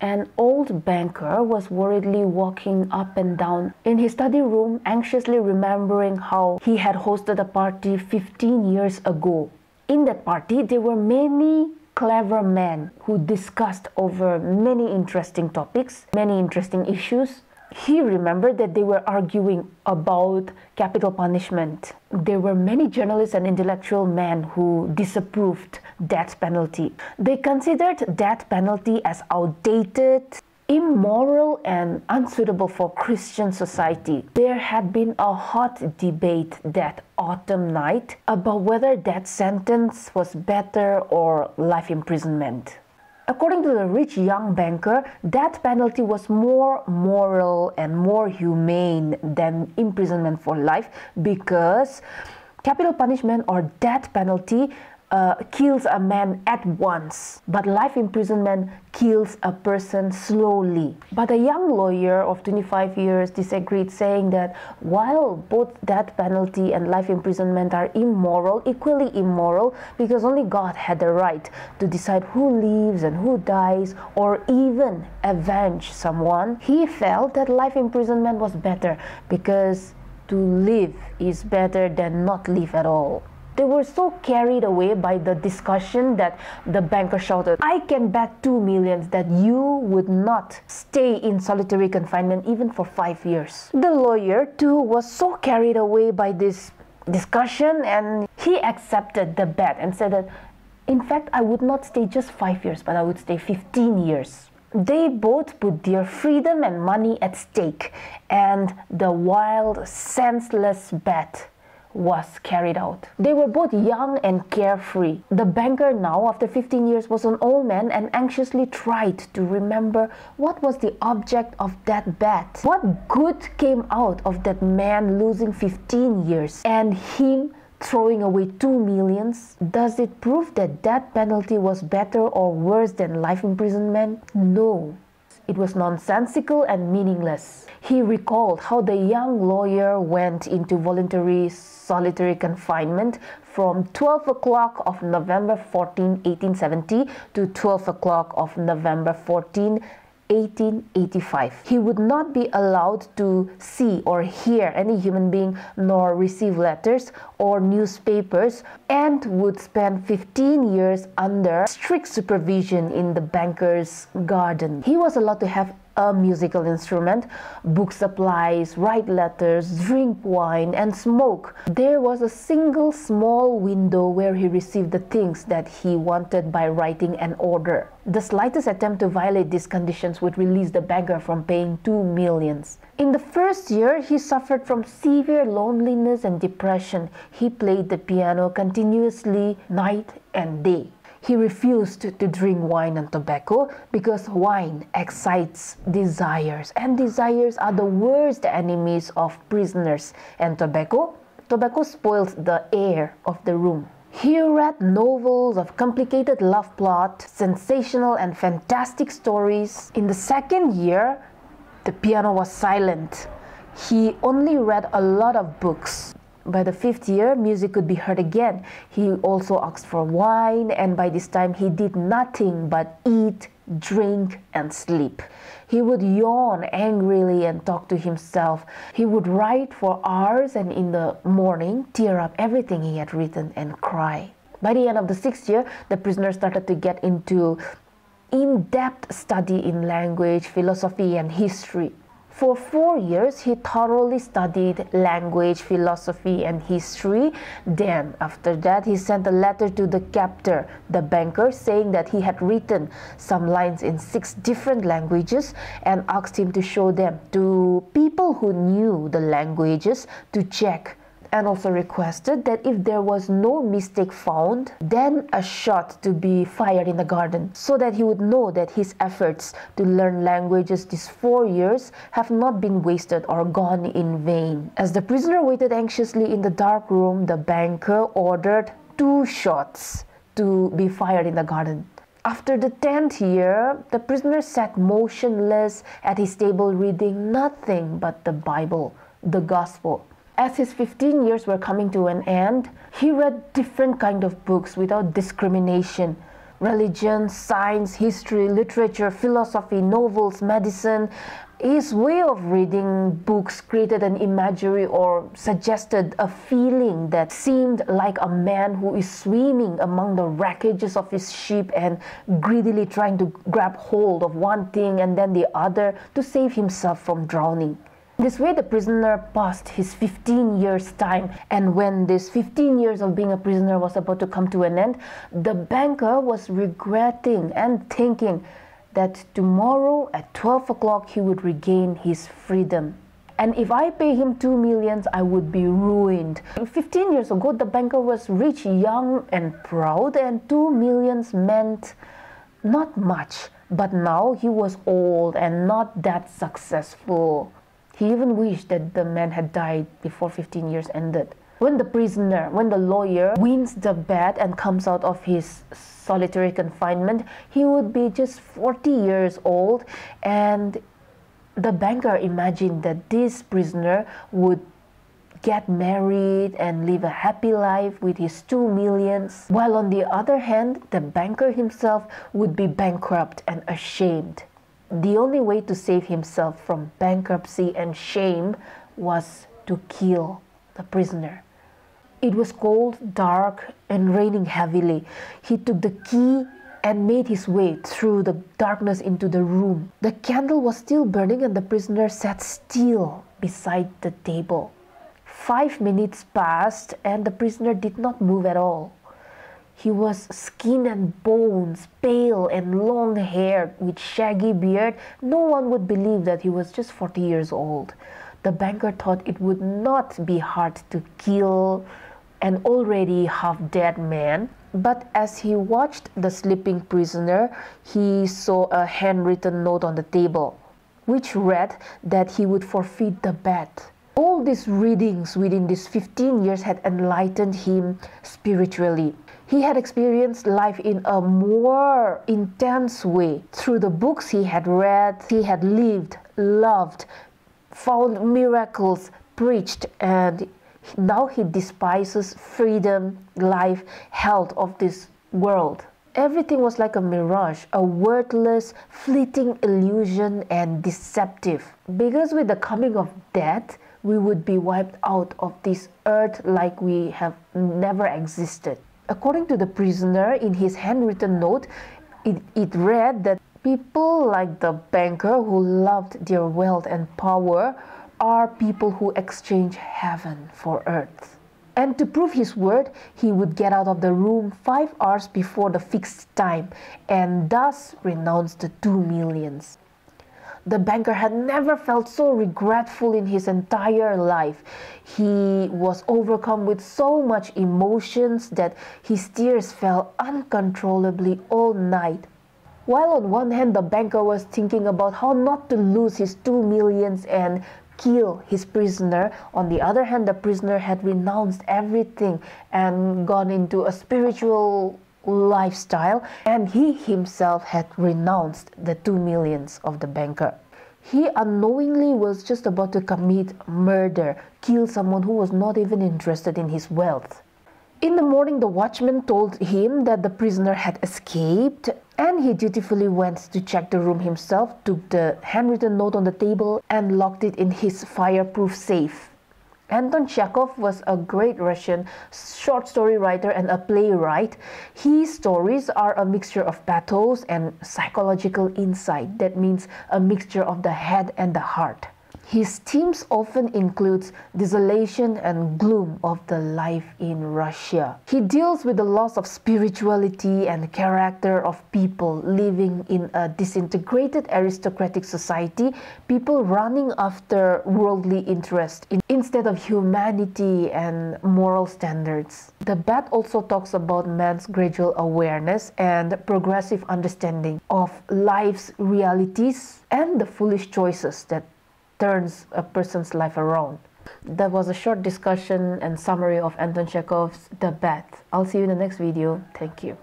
An old banker was worriedly walking up and down in his study room, anxiously remembering how he had hosted a party 15 years ago. In that party, there were many clever men who discussed over many interesting topics, many interesting issues. He remembered that they were arguing about capital punishment. There were many journalists and intellectual men who disapproved death penalty. They considered death penalty as outdated, immoral and unsuitable for Christian society. There had been a hot debate that autumn night about whether death sentence was better or life imprisonment. According to the rich young banker, death penalty was more moral and more humane than imprisonment for life because capital punishment or death penalty uh, kills a man at once, but life imprisonment kills a person slowly. But a young lawyer of 25 years disagreed, saying that while both death penalty and life imprisonment are immoral, equally immoral, because only God had the right to decide who lives and who dies, or even avenge someone, he felt that life imprisonment was better because to live is better than not live at all. They were so carried away by the discussion that the banker shouted, I can bet two millions that you would not stay in solitary confinement even for five years. The lawyer, too, was so carried away by this discussion and he accepted the bet and said that, in fact, I would not stay just five years, but I would stay 15 years. They both put their freedom and money at stake, and the wild, senseless bet was carried out. They were both young and carefree. The banker now, after 15 years, was an old man and anxiously tried to remember what was the object of that bet. What good came out of that man losing 15 years and him throwing away 2 millions? Does it prove that that penalty was better or worse than life imprisonment? No. It was nonsensical and meaningless. He recalled how the young lawyer went into voluntary solitary confinement from 12 o'clock of November 14, 1870 to 12 o'clock of November 14, 1885. He would not be allowed to see or hear any human being nor receive letters or newspapers and would spend 15 years under strict supervision in the banker's garden. He was allowed to have a musical instrument, book supplies, write letters, drink wine, and smoke. There was a single small window where he received the things that he wanted by writing an order. The slightest attempt to violate these conditions would release the beggar from paying two millions. In the first year, he suffered from severe loneliness and depression. He played the piano continuously night and day. He refused to drink wine and tobacco because wine excites desires, and desires are the worst enemies of prisoners. And tobacco? Tobacco spoils the air of the room. He read novels of complicated love plot, sensational and fantastic stories. In the second year, the piano was silent. He only read a lot of books. By the fifth year, music could be heard again. He also asked for wine, and by this time, he did nothing but eat, drink, and sleep. He would yawn angrily and talk to himself. He would write for hours and in the morning tear up everything he had written and cry. By the end of the sixth year, the prisoner started to get into in depth study in language, philosophy, and history. For four years, he thoroughly studied language, philosophy, and history. Then, after that, he sent a letter to the captor, the banker, saying that he had written some lines in six different languages and asked him to show them to people who knew the languages to check and also requested that if there was no mistake found, then a shot to be fired in the garden so that he would know that his efforts to learn languages these four years have not been wasted or gone in vain. As the prisoner waited anxiously in the dark room, the banker ordered two shots to be fired in the garden. After the tenth year, the prisoner sat motionless at his table reading nothing but the Bible, the Gospel. As his 15 years were coming to an end, he read different kind of books without discrimination. religion, science, history, literature, philosophy, novels, medicine. His way of reading books created an imagery or suggested a feeling that seemed like a man who is swimming among the wreckages of his ship and greedily trying to grab hold of one thing and then the other to save himself from drowning. This way, the prisoner passed his 15 years' time, and when this 15 years of being a prisoner was about to come to an end, the banker was regretting and thinking that tomorrow at 12 o'clock he would regain his freedom. And if I pay him 2 millions, I would be ruined. 15 years ago, the banker was rich, young, and proud, and 2 millions meant not much. But now he was old and not that successful. He even wished that the man had died before 15 years ended. When the prisoner, when the lawyer wins the bet and comes out of his solitary confinement, he would be just 40 years old. And the banker imagined that this prisoner would get married and live a happy life with his two millions, while on the other hand, the banker himself would be bankrupt and ashamed. The only way to save himself from bankruptcy and shame was to kill the prisoner. It was cold, dark, and raining heavily. He took the key and made his way through the darkness into the room. The candle was still burning, and the prisoner sat still beside the table. Five minutes passed, and the prisoner did not move at all. He was skin and bones, pale and long haired, with shaggy beard. No one would believe that he was just 40 years old. The banker thought it would not be hard to kill an already half dead man. But as he watched the sleeping prisoner, he saw a handwritten note on the table, which read that he would forfeit the bet. All these readings within these 15 years had enlightened him spiritually. He had experienced life in a more intense way. Through the books he had read, he had lived, loved, found miracles, preached, and now he despises freedom, life, health of this world. Everything was like a mirage, a worthless, fleeting illusion and deceptive. Because with the coming of death, we would be wiped out of this earth like we have never existed. According to the prisoner, in his handwritten note, it, it read that people like the banker who loved their wealth and power are people who exchange heaven for earth. And to prove his word, he would get out of the room five hours before the fixed time and thus renounce the two millions. The banker had never felt so regretful in his entire life. He was overcome with so much emotions that his tears fell uncontrollably all night. While on one hand, the banker was thinking about how not to lose his two millions and kill his prisoner, on the other hand, the prisoner had renounced everything and gone into a spiritual lifestyle, and he himself had renounced the two millions of the banker. He unknowingly was just about to commit murder, kill someone who was not even interested in his wealth. In the morning, the watchman told him that the prisoner had escaped, and he dutifully went to check the room himself, took the handwritten note on the table, and locked it in his fireproof safe. Anton Chekhov was a great Russian short story writer and a playwright. His stories are a mixture of pathos and psychological insight. That means a mixture of the head and the heart. His themes often includes desolation and gloom of the life in Russia. He deals with the loss of spirituality and character of people living in a disintegrated aristocratic society, people running after worldly interest instead of humanity and moral standards. The bet also talks about man's gradual awareness and progressive understanding of life's realities and the foolish choices that turns a person's life around. That was a short discussion and summary of Anton Chekhov's The Bet. I'll see you in the next video. Thank you.